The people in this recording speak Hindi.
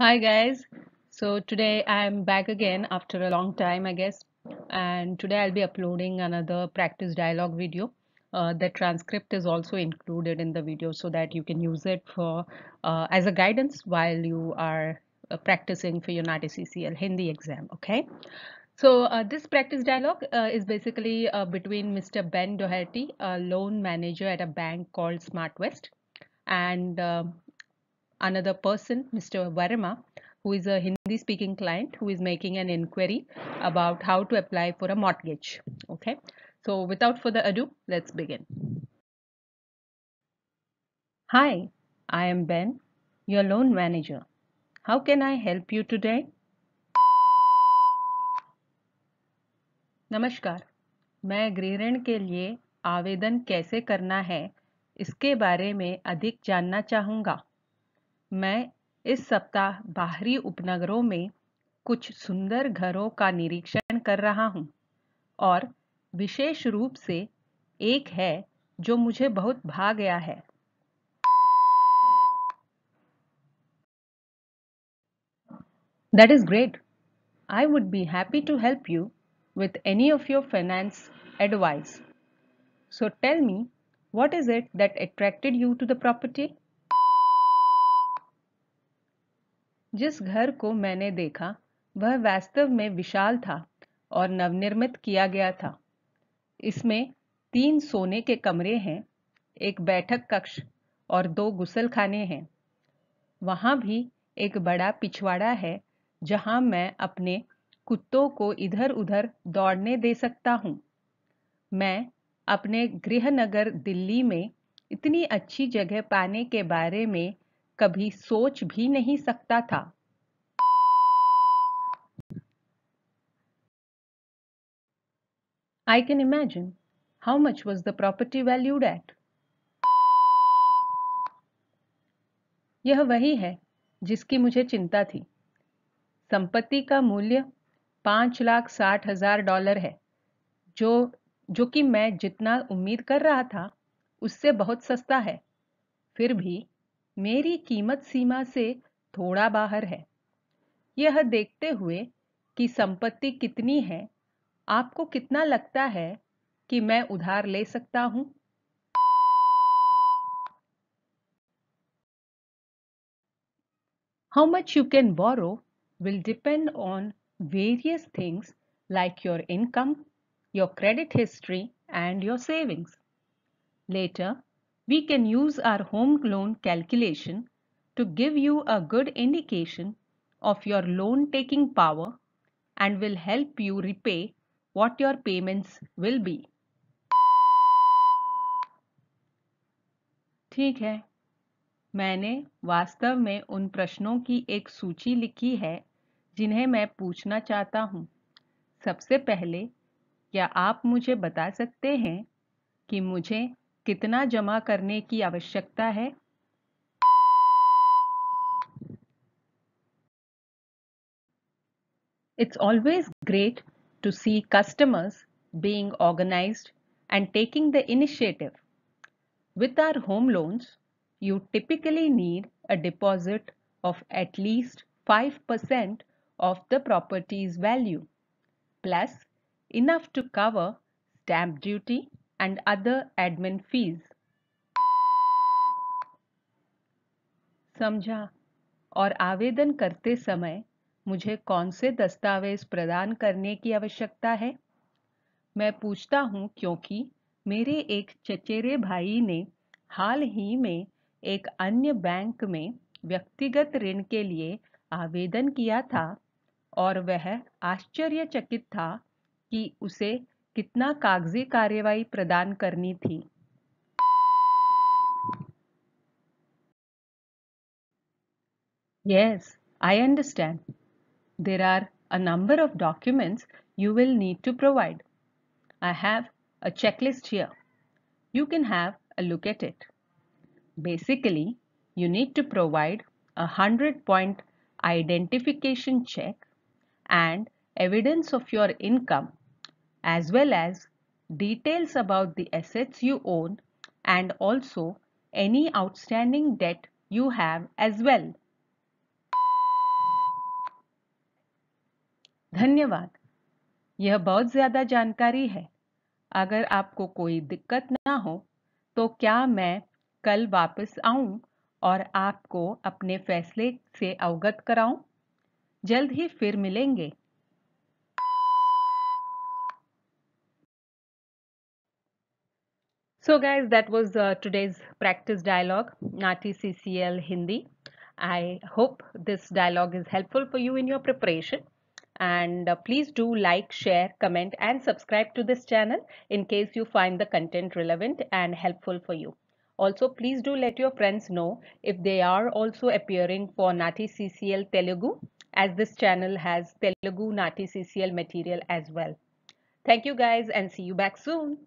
Hi guys. So today I'm back again after a long time, I guess. And today I'll be uploading another practice dialogue video. Uh, the transcript is also included in the video so that you can use it for uh, as a guidance while you are uh, practicing for your NATI CCL Hindi exam. Okay. So uh, this practice dialogue uh, is basically uh, between Mr. Ben Doherty, a loan manager at a bank called SmartWest, and um, another person, Mr. Varma, who is a Hindi speaking client who is making an inquiry about how to apply for a mortgage. Okay, so without further ado, let's begin. Hi, I am Ben, your loan manager. How can I help you today? नमस्कार मैं गृह ऋण के लिए आवेदन कैसे करना है इसके बारे में अधिक जानना चाहूँगा मैं इस सप्ताह बाहरी उपनगरों में कुछ सुंदर घरों का निरीक्षण कर रहा हूँ और विशेष रूप से एक है जो मुझे बहुत भा गया है। That is great I would be happy to help you with any of your finance advice so tell me what is it that attracted you to the property जिस घर को मैंने देखा, वह वास्तव में विशाल था और नवनिर्मित किया गया था। इसमें तीन सोने के कमरे हैं, एक बैठक कक्ष और दो गुसलखाने हैं। वहाँ भी एक बड़ा पिछवाड़ा है, जहाँ मैं अपने कुत्तों को इधर उधर दौड़ने दे सकता हूँ। मैं अपने गृहनगर दिल्ली में इतनी अच्छी जगह पाने के बारे में कभी सोच भी नहीं सकता था I can imagine. How much was the property valued at? यह वही है जिसकी मुझे चिंता थी संपत्ति का मूल्य पाँच लाख साठ हज़ार डॉलर है, जो जो कि मैं जितना उम्मीद कर रहा था उससे बहुत सस्ता है फिर भी मेरी कीमत सीमा से थोड़ा बाहर है। यह देखते हुए कि संपत्ति कितनी है, आपको कितना लगता है कि मैं उधार ले सकता हूँ? How much you can borrow will depend on various things like your income your credit history and your savings later we can use our home loan calculation to give you a good indication of your loan taking power and will help you repay what your payments will be. ठीक है मैंने वास्तव में उन प्रश्नों की एक सूची लिखी है जिन्हें मैं पूछना चाहता हूँ सबसे पहले क्या आप मुझे बता सकते हैं कि मुझे कितना जमा करने की आवश्यकता है? It's always great to see customers being organise and taking the initiative with our home loans you typically need a deposit of at least five percent of the property's value plus enough to cover stamp duty and other admin fees. समझा और आवेदन करते समय मुझे कौन से दस्तावेज़ प्रदान करने की आवश्यकता है मैं पूछता हूँ क्योंकि मेरे एक चचेरे भाई ने हाल ही में एक अन्य बैंक में व्यक्तिगत ऋण के लिए आवेदन किया था और वह आश्चर्यचकित था कि उसे कितना कागज़ी कार्यवाही प्रदान करनी थी? Yes I understand there are a number of documents you will need to provide I have a checklist here you can have a look at it basically you need to provide a hundred point identification check and evidence of your income as well as details about the assets you own and also any outstanding debt you have as well. धन्यवाद यह बहुत ज़्यादा जानकारी है अगर आपको कोई दिक्कत ना हो तो क्या मैं कल वापस आऊँ और आपको अपने फैसले से अवगत कराऊं जल्द ही फिर मिलेंगे So guys, that was uh, today's practice dialogue, Nati CCL Hindi. I hope this dialogue is helpful for you in your preparation. And uh, please do like, share, comment and subscribe to this channel in case you find the content relevant and helpful for you. Also, please do let your friends know if they are also appearing for Nati CCL Telugu as this channel has Telugu Nati CCL material as well. Thank you guys and see you back soon.